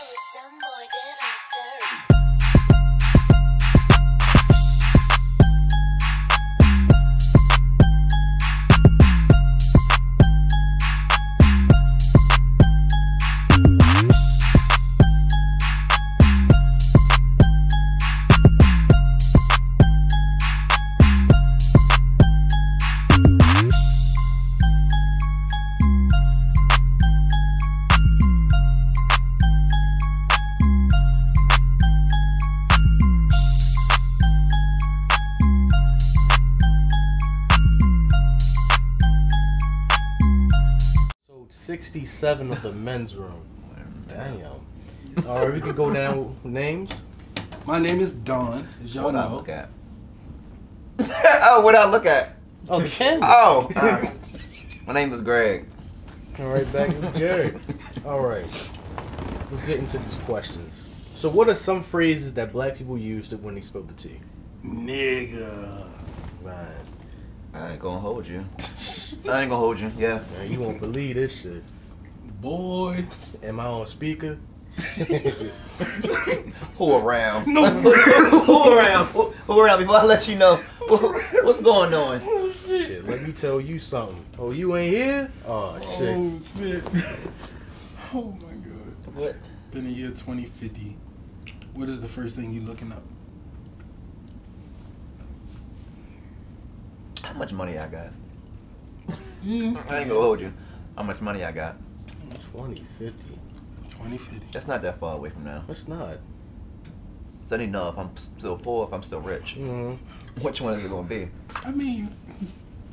some boy did I'm 67 of the men's room. Damn. All right, we can go down names. My name is Don, as y'all What I look at? oh, what I look at? Oh, the camera. Oh, uh, my name is Greg. All right, back with Gaired. All right, let's get into these questions. So, what are some phrases that black people use to when they spill the tea? Nigga. Man, I ain't gonna hold you. I ain't gonna hold you. Yeah. man, you won't believe this shit. Boy. Am I on speaker? Who around? No. who around? Who, who around? Before I let you know what's going on. Oh, shit, let me tell you something. Oh, you ain't here? Oh shit. Oh, shit. oh, my God. What? Been a year 2050. What is the first thing you looking up? How much money I got? Mm. I ain't gonna hold you. How much money I got? 2050. 2050. That's not that far away from now. It's not. So I need to know if I'm still poor, if I'm still rich. Mm. Which one is it gonna be? I mean,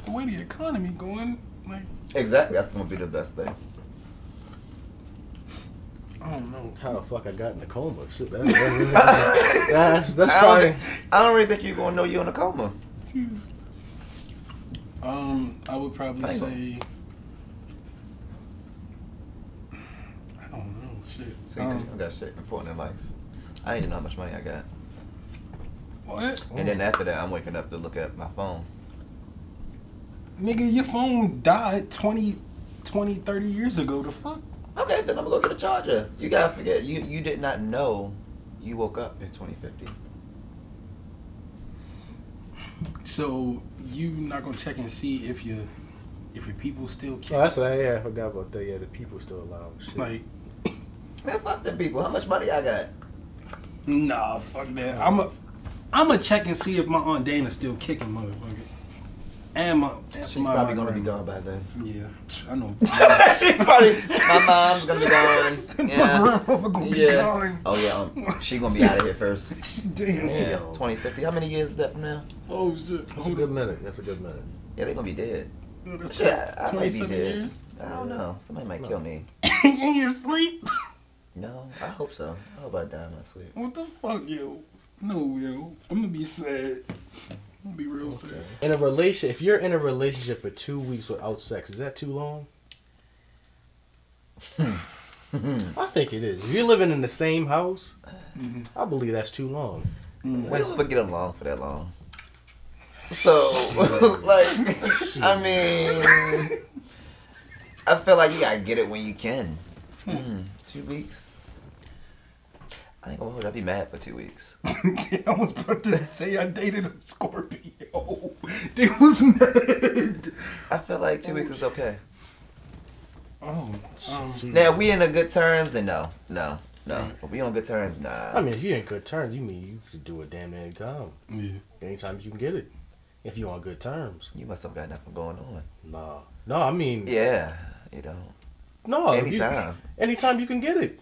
the way the economy going, like, Exactly. That's gonna be the best thing. I don't know. How the fuck I got in a coma? Shit, that's, that's, that's, that's I, probably. don't, I don't really think you're gonna know you're in a coma. Um, I would probably say. I don't know. Shit. See, Um, you don't got shit important in life. I didn't know how much money I got. what? And then after that, I'm waking up to look at my phone. Nigga, your phone died 20, 20, 30 years ago. The fuck? Okay, then I'm gonna go get a charger. You gotta forget, you you did not know you woke up in 2050. So you not gonna check and see if your if your people still Oh, kick? that's yeah. I forgot about that. Yeah, the people still alive. Shit. like, Man, fuck them people. How much money I got? nah, fuck that. I'm a I'm gonna check and see if my aunt Dana still kicking, motherfucker. And my and She's my, probably my gonna be grandma. gone by then. Yeah, I know. She's probably. My mom's gonna be gone. My Yeah. grandmother gonna be Yeah. gone. Oh yeah, um, she gonna be out of here first. Damn. Yeah, 2050. How many years is that from now? Oh shit. That's a good minute. That's a good minute. Yeah, they gonna be dead. That's Shit, I, I might be 27 dead. years. I don't know. Somebody might No. kill me. In your sleep? No, I hope so. I hope I die in my sleep. What the fuck, yo? No, yo. I'm gonna be sad. I'm be real sad. In a relation, if you're in a relationship for two weeks without sex, is that too long? I think it is. If you're living in the same house, Mhm. I believe that's too long. Mm. We don't ever get along for that long. So, like, I mean, I feel like you gotta get it when you can. Mm, two weeks. I think gonna I'd be mad for two weeks. I was about to say I dated a Scorpio. They was mad. I feel like two weeks is okay. Oh, um, Now, if we in a good terms, then no, no, no. If we on good terms, nah. I mean, if you're in good terms, you mean you could do it damn any time. yeah. Anytime you can get it. If you're on good terms. you must have got nothing going on. Nah. No, I mean, Yeah, you don't. no. if you- Anytime. anytime you can get it.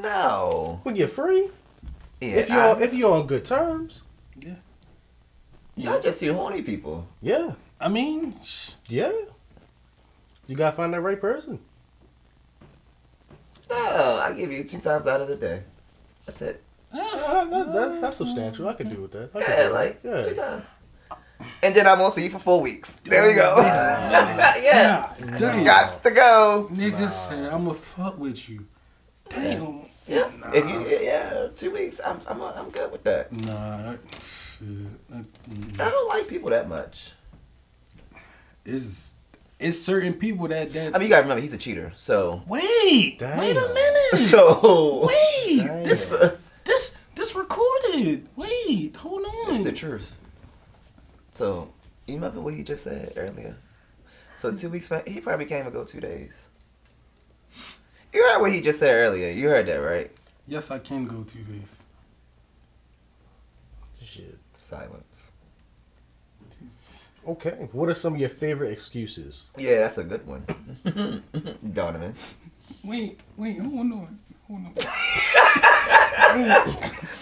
No. When you're free. Yeah, if you're I, if you're on good terms. y'all just see horny people. Yeah. I mean, Yeah. You gotta find that right person. No, I give you two times out of the day. That's it. Uh, that, that's, that's substantial. I could do with that. I could Yeah, do like that. two times. And then I'm gonna see you for four weeks. There we go. yeah. God damn. Got to go. Nigga Nah. said I'ma fuck with you. Damn. Yeah. Nah. If you yeah, two weeks. I'm I'm I'm good with that. Nah, that, shit. That, mm, I don't like people that much. it's it's certain people that that. I mean, you gotta remember he's a cheater. So, wait, Damn. wait a minute. so wait, Damn. this uh, this this recorded. Wait, hold on. it's the truth. So, you remember what he just said earlier? So two weeks back, he probably came go two days. You heard what he just said earlier. You heard that, right? Yes, I can go two days. Shit. Silence. Okay. What are some of your favorite excuses? Yeah, that's a good one. Donovan. Wait, wait, hold on, hold on.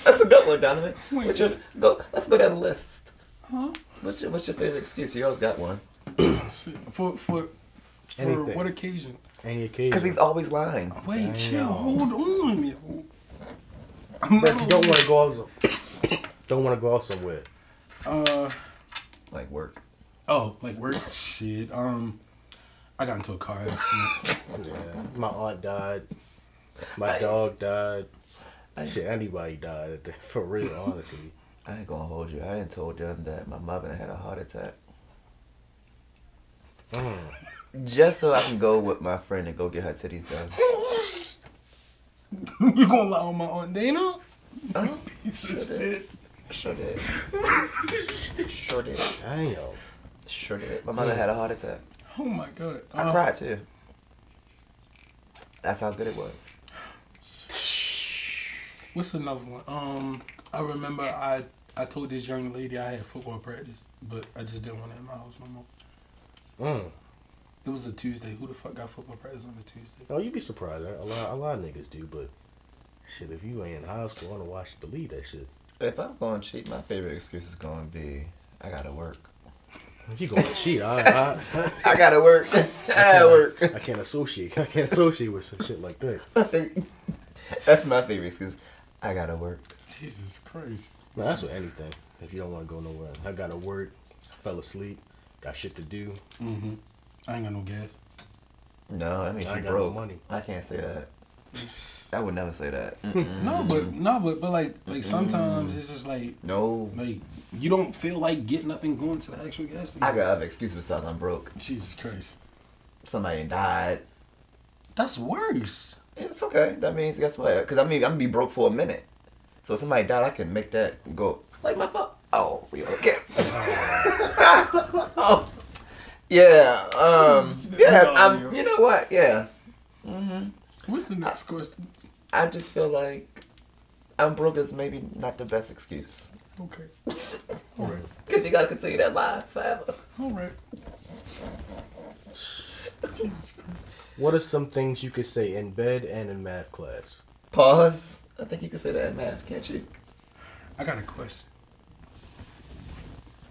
That's a good one, Donovan. Wait. What's your, go, let's go down the list. Huh? What's your, what's your favorite excuse? You always got one. Shit. For for for Anything. what occasion? Any occasion? Because he's always lying. Wait, chill, hold on. yo. I'm But you don't want to go out. Some, don't want to go out somewhere. Uh Like work. oh, like work shit. Um, I got into a car accident. Yeah. My aunt died. My I- dog died. I- Shit, anybody died for real, honestly. I ain't gonna hold you. I didn't told them that my mother had a heart attack. Mm. Just so I can go with my friend and go get her titties done. you gonna lie on my aunt Dana? Piece of Sure shit. sure did. Sure did. Damn. Sure did. My mother had a heart attack. Oh my god. I Uh, cried too. That's how good it was. What's another one? Um, I remember I I told this young lady I had football practice, but I just didn't want it in my house no more. Mm. It was a Tuesday. Who the fuck got football practice on a Tuesday? Oh, you'd be surprised. A lot, a lot of niggas do, but shit, if you ain't in high school, I don't know why she believe that shit. If I'm going to cheat, my favorite excuse is going to be I gotta work. If you gonna cheat, I, I, I gotta work. I gotta work. I can't associate. I can't associate with some shit like that. That's my favorite excuse. I gotta work. Jesus Christ. No, that's with anything. If you don't want to go nowhere, I gotta work. I Fell asleep. Got shit to do. Mm-hmm. I ain't got no gas. No, that means I you broke. no money. I can't say that. I would never say that. Mm-mm. No, but no, but but like like sometimes it's just like no. like you don't feel like getting up and going to the actual gas station. I got other excuses besides I'm broke. Jesus Christ. Somebody died. That's worse. It's okay. That means guess what? Because I mean I'm gonna be broke for a minute. So if somebody died, I can make that go like my fault. Oh, we okay. oh, yeah. Um. Yeah. I'm. You know what? Yeah. Mhm. What's the next question? I just feel like I'm broke is maybe not the best excuse. Okay. All right. Because you gotta continue that lie forever. All right. Jesus Christ. What are some things you could say in bed and in math class? Pause. I think you could say that in math, can't you? I got a question.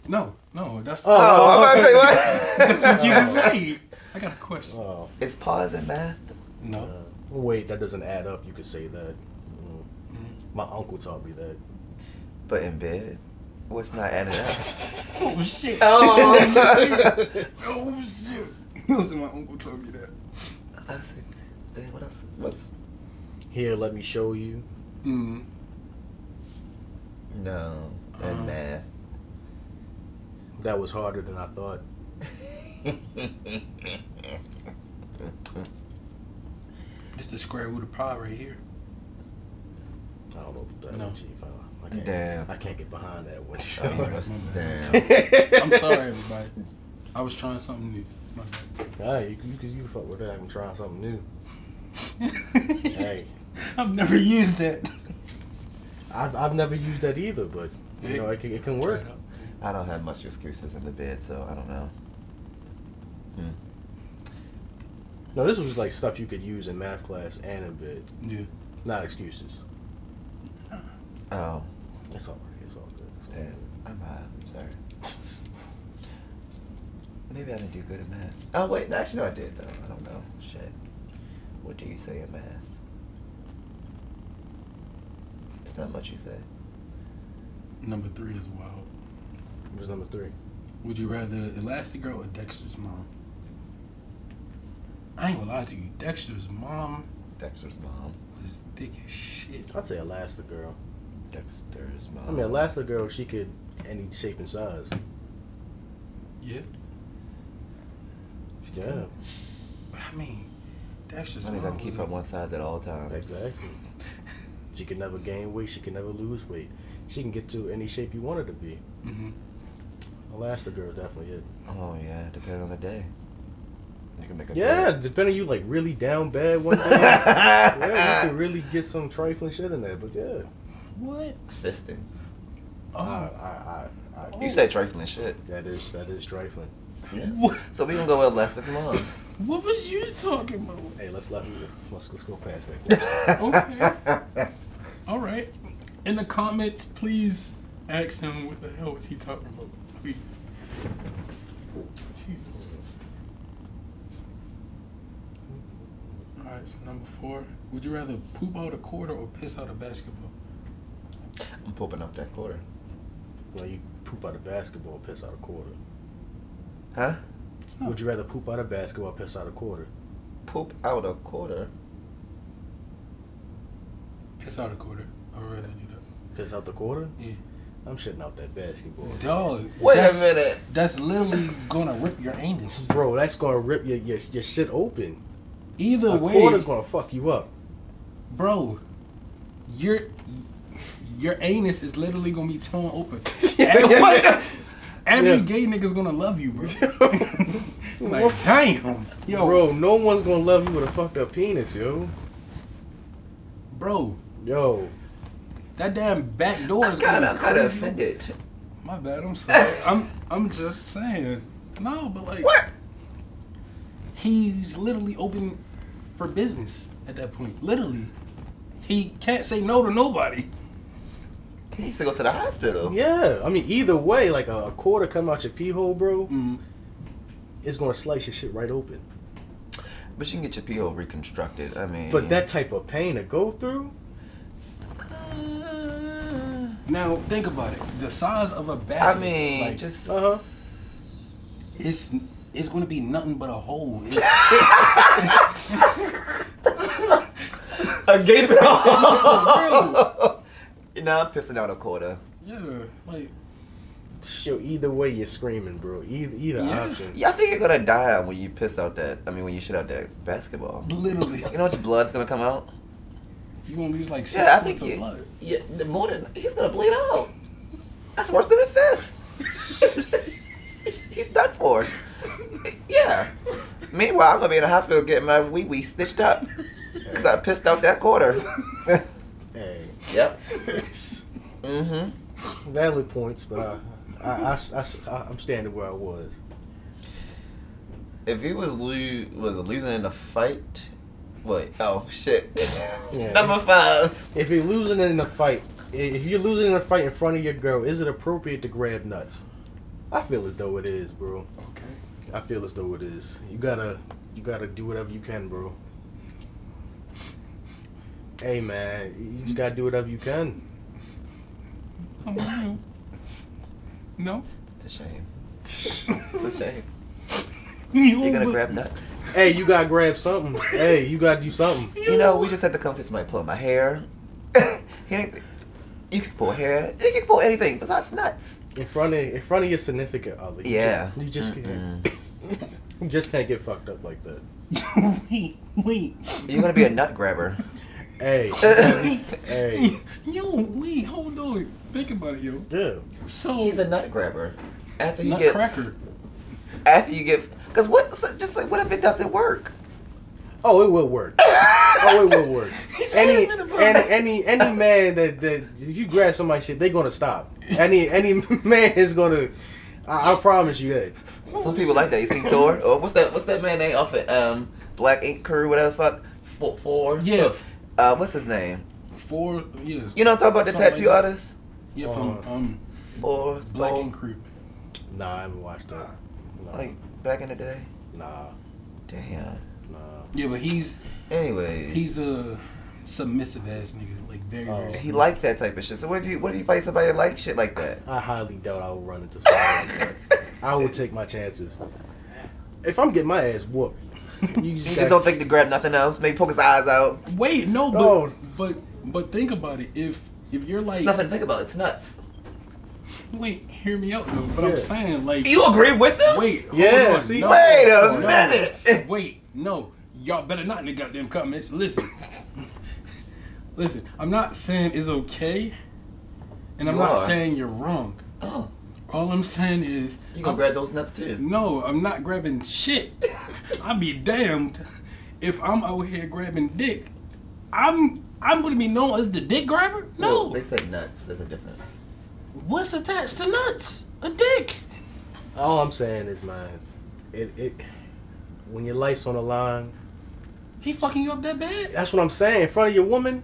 No, no, that's Oh. Oh, I'm about to say what? that's what you can say. I got a question. Oh, Is pause in math? No. uh, wait, that doesn't add up. You could say that. Mm. Mhm. My uncle taught me that. But in bed? What's not adding up? Oh shit. Oh, shit! Oh shit. It was my uncle told me that. I see. Damn, what else? What's Here, let me show you. Mm. no in Uh. math? That was harder than I thought. It's the square root of pi right here. I don't know what that No. is, Chief. I, I can't, Damn. I can't get behind that one. Oh, Alright, that's- my bad. damn. I'm sorry, everybody. I was trying something new. My Ah, you, you, you, you fuck with that. I'm trying something new. Hey, I've never used that. I've, I've never used that either, but you know, it can, it can work. Try it out. I don't have much excuses in the bed, so I don't know. Hmm. No, this was like stuff you could use in math class and in bed, Yeah. not excuses. Oh, It's all right. It's all good. It's all damn. I'm high. I'm sorry. Maybe I didn't do good in math. Oh wait, no, actually no, I did though. I don't know. Shit. What do you say in math? It's not much you say. Number three is wild. Good. What was number three? Would you rather Elastigirl or Dexter's mom? I ain't gonna lie to you. Dexter's mom Dexter's mom. was thick as shit. I'd say Elastigirl. Dexter's mom. I mean, Elastigirl, she could any shape and size. Yeah. She Yeah, But I mean, that's just That means I can keep isn't her one size at all times. exactly. She can never gain weight. She can never lose weight. She can get to any shape you want her to be. Mhm. Elastigirl definitely it. Oh yeah, depending on the day. You can make a Yeah, good- depending you like really down bad one day. yeah, you can really get some trifling shit in there. But yeah, What? Fisting. Oh. I, I, I, I, You said trifling shit. that is that is trifling. Yeah. So we gonna go with Elastic Mom. What was you talking about? Hey, let's let let's let's go past that. Okay. All right. In the comments, please ask him what the hell was he talking about. Please. Jesus. All right. So number four. Would you rather poop out a quarter or piss out a basketball? I'm pooping up that quarter. Well, you poop out a basketball, piss out a quarter. Huh? Would you rather poop out a basketball, piss out a quarter? Poop out a quarter. Piss out a quarter. I would rather do that. Piss out the quarter? Yeah. I'm shitting out that basketball. Dog. Wait that's, a minute. That's literally gonna rip your anus. Bro, that's gonna rip your your, your shit open. Either A way, quarter's gonna fuck you up. bro, your your anus is literally gonna be torn open. Yeah. Every Yeah. gay nigga's gonna love you, bro. like, damn, yo, Bro, no one's gonna love you with a fucked up penis, yo. bro, Yo. That damn back door is kind gonna of be kind of crazy. offended. My bad, I'm sorry. I'm I'm just saying. No, but like, What? he's literally open for business at that point. Literally, he can't say no to nobody. He needs to go to the hospital. Yeah, I mean, either way, like a, a quarter come out your pee hole, bro, Mm. it's gonna slice your shit right open. But you can get your pee hole reconstructed. I mean. But that type of pain to go through, Now think about it. The size of a I basket. mean, like, just. uh-huh. it's it's gonna be nothing but a hole. It's, A gaping hole. hole. You know, I'm pissing out a quarter. yeah, like yo, either way, you're screaming, bro. Either either Yeah. option. Yeah, I think you're gonna die when you piss out that. I mean, when you shit out that basketball. literally, You know how much blood's gonna come out? You gonna lose like six Yeah, I think of you, blood. yeah, the more than he's gonna bleed out. That's worse than a fist. he's done for. Yeah. Meanwhile, I'm gonna be in the hospital getting my wee wee stitched up because I pissed out that quarter. Hey, yep. Mm-hmm. valid points, but I, I, I, I, am standing where I was. If he was lo- was losing in a fight, wait, oh shit. Yeah. Number five. If you're losing in a fight, if you're losing in a fight in front of your girl, is it appropriate to grab nuts? I feel as though it is, bro. Okay. I feel as though it is. You gotta, you gotta do whatever you can, bro. Hey man, you just gotta do whatever you can. No. It's a shame. It's a shame. You You're gonna grab nuts. Hey, you gotta grab something. hey, you gotta do something. You know, we just had the conversation. Somebody pulling my hair. You can pull hair. You can pull anything besides nuts. In front of, in front of your significant other. you Yeah. just- You just, Mm-mm. you just can't get fucked up like that. wait, wait. You're gonna be a nut grabber. Hey, hey, Yo, wait, hold on. Think about it, yo. yeah. So He's a nut grabber. After you get, nutcracker. after you get, because what? so Just like, what if it doesn't work? Oh, it will work. Oh, it will work. He's Any, any, any, any man that, that if you grab somebody's shit, they gonna stop. Any, any man is gonna. I, I promise you that. Some people like that. You see Thor? Or what's that? What's that man name off of um Black Ink Crew? Whatever the fuck. Phor. Phor Yeah. Uh, what's his name? Four years. You know what I'm talking about? The Something tattoo like artist. Yeah, from Uh, um Phor. Black Ink Crew. Nah, I haven't watched that. Nah, Like back in the day. nah, Damn. nah. Yeah, but he's Anyway, he's a submissive ass nigga, like very Oh. very. he submissive. likes that type of shit. So what if you what if you fight somebody that like shit like that? I highly doubt I will run into something like that. I will take my chances. If I'm getting my ass whooped, you You just, just don't think to grab nothing else? Maybe poke his eyes out. Wait, no, but No. but but think about it. If if you're like It's nothing to think about. It's nuts. Wait, hear me out though. But Yeah. I'm saying like, You agree with them? wait, hold Yeah, on, see? no, Wait a no, minute. Wait, no, y'all better not in the goddamn comments. Listen, listen. I'm not saying it's okay, and I'm You not are. saying you're wrong. Oh, All I'm saying is, you gonna I'm- grab those nuts too? no, I'm not grabbing shit. I'll be damned if I'm out here grabbing dick. I'm I'm gonna be known as the dick grabber. No, Well, they said nuts. There's a difference. What's attached to nuts? A dick. All I'm saying is, man, it it when your life's on the line, He fucking you up that bad? that's what I'm saying. In front of your woman,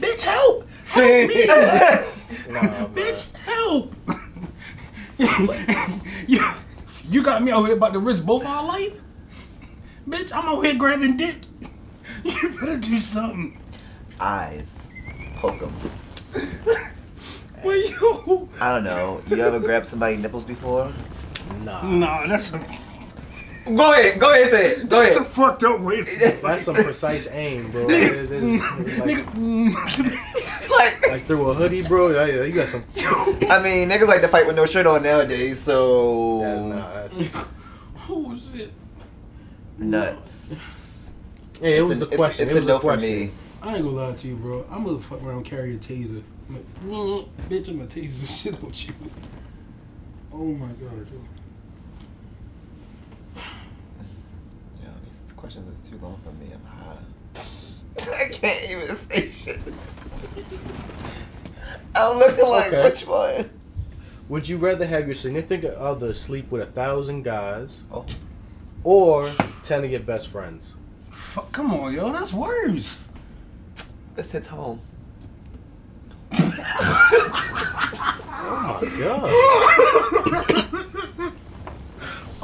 Bitch, help! Nah, man. Bitch, help! you, you got me out here about to risk both our life? Bitch, I'm out here grabbing dick. You better do something. Eyes. Poke them. Well, you. I don't know. You ever grabbed somebody's nipples before? Nah, Nah, that's a Go ahead. Go ahead. Say it. Go that's a fucked up way. That's some precise aim, bro. It is- it is- it's like, like, like through a hoodie, bro. Yeah, You got some. I mean, niggas like to fight with no shirt on nowadays. So Yeah, nah, that's, oh shit! nuts. yeah, it It's was a- the question. It's, it was a no a for question. me. I ain't gonna lie to you, bro. I'm gonna fuck around, carry a taser. I'm like, bitch, I'm gonna taser shit on you. Oh my god, yo. Yo, these questions is too long for me. I'm high. I can't even say shit. I'm looking like Okay. which one? Would you rather have your significant other sleep with a thousand guys, Oh. or ten of your best friends? Fuck, come on, yo, that's worse. This hits home. Oh my god!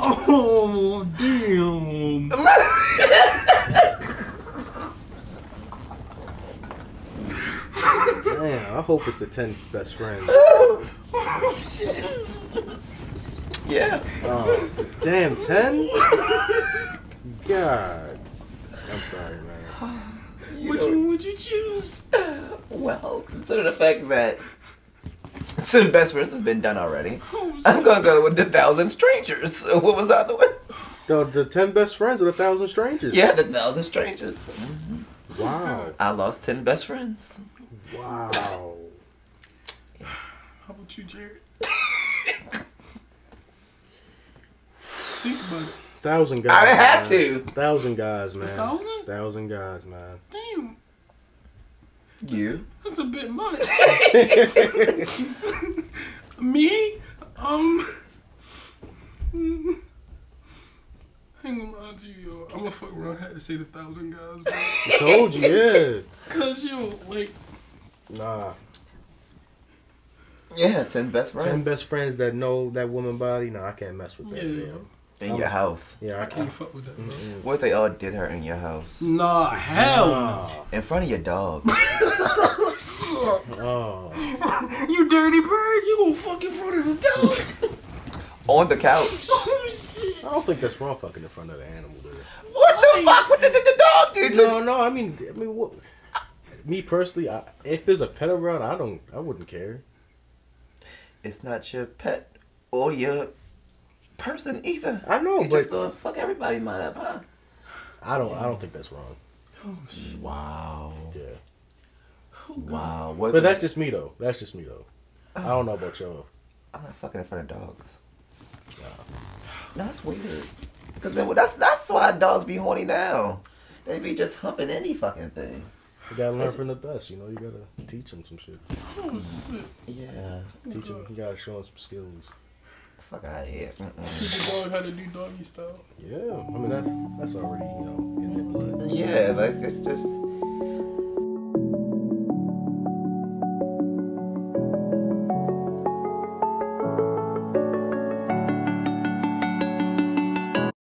Oh damn. Damn, I hope it's the ten best friends. Oh shit. yeah. Oh, damn, ten? God, I'm sorry, man. You Which know- one would you choose? Well, consider the fact that some best friends has been done already. Oh, I'm gonna go with the thousand strangers. What was the other one? The, the ten best friends or the thousand strangers? Yeah, the thousand strangers. Wow. I lost ten best friends. Wow. How about you, Gaired? Think about it. Thousand guys. I didn't have man. to. Thousand guys, man. thousand? Thousand guys, man. Damn, You? that's a bit much. Me? Um. I ain't gonna lie to you, yo. I'm gonna fuck around. I had to say the thousand guys, bro. I told you, yeah. Cause yo, like, Nah. Yeah, ten best friends. Ten best friends that know that woman body. No, I can't mess with that. yeah. bro. In your house. Yeah, I I can't fuck with that, bro. What if they all did her in your house? Nah, hell no. Nah. In front of your dog. Oh. You dirty bird, you gonna fuck in front of the dog? On the couch. oh shit! I don't think that's wrong fucking in front of the animal, dude. What the fuck? What did the, the dog do to No, no, I mean, I mean, what? Me personally, I, if there's a pet around, I don't, I wouldn't care. It's not your pet or your person either. I know, It's but just gonna fuck everybody mind up, huh? I don't, I don't think that's wrong. Oh! Wow. Yeah, Oh, Wow. What but if- that's just me though. That's just me though. I don't know about y'all. I'm not fucking in front of dogs. No, that's weird. Cause then, well, that's that's why dogs be horny now. They be just humping any fucking thing. You gotta learn from the best. You know, you gotta teach them some. Oh shit! Yeah. Teach them. You gotta show them some skills. Fuck out of here. Your dog how to do doggy style. Yeah, I mean that's that's already you know in their blood. Yeah, like it's just